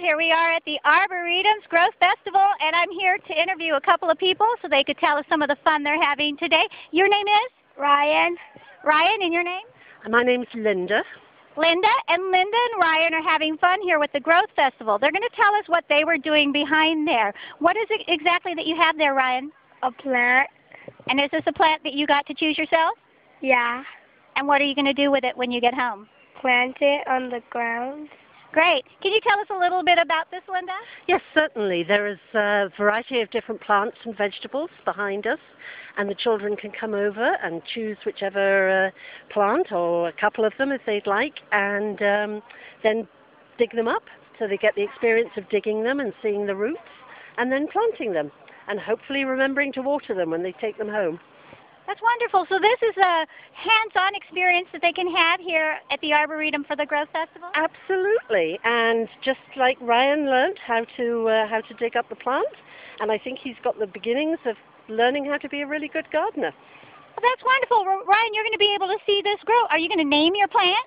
here we are at the Arboretum's Growth Festival, and I'm here to interview a couple of people so they could tell us some of the fun they're having today. Your name is? Ryan. Ryan, and your name? My name's Linda. Linda, and Linda and Ryan are having fun here with the Growth Festival. They're going to tell us what they were doing behind there. What is it exactly that you have there, Ryan? A plant. And is this a plant that you got to choose yourself? Yeah. And what are you going to do with it when you get home? Plant it on the ground. Great. Can you tell us a little bit about this, Linda? Yes, certainly. There is a variety of different plants and vegetables behind us, and the children can come over and choose whichever uh, plant or a couple of them if they'd like, and um, then dig them up so they get the experience of digging them and seeing the roots, and then planting them, and hopefully remembering to water them when they take them home. That's wonderful. So this is a hands-on experience that they can have here at the Arboretum for the Growth Festival? Absolutely. And just like Ryan learned how to, uh, how to dig up the plant, and I think he's got the beginnings of learning how to be a really good gardener. Well, that's wonderful. Ryan, you're going to be able to see this grow. Are you going to name your plant?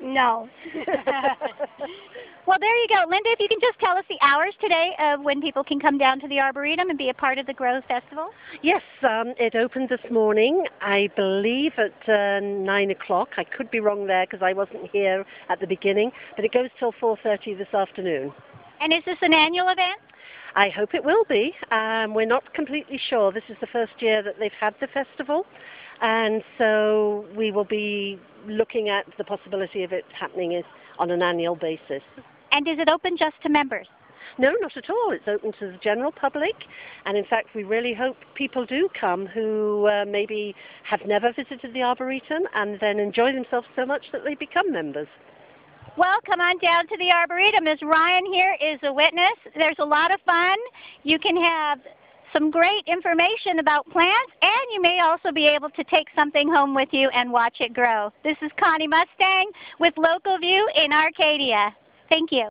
No. well, there you go. Linda, if you can just tell us the hours today of when people can come down to the Arboretum and be a part of the Growth Festival. Yes, um, it opened this morning, I believe at uh, 9 o'clock. I could be wrong there because I wasn't here at the beginning, but it goes till 4.30 this afternoon. And is this an annual event? I hope it will be. Um, we're not completely sure. This is the first year that they've had the festival. And so we will be looking at the possibility of it happening on an annual basis. And is it open just to members? No, not at all. It's open to the general public. And in fact, we really hope people do come who uh, maybe have never visited the Arboretum and then enjoy themselves so much that they become members. Well, come on down to the Arboretum. As Ryan here is a witness, there's a lot of fun. You can have some great information about plants, and you may also be able to take something home with you and watch it grow. This is Connie Mustang with Local View in Arcadia. Thank you.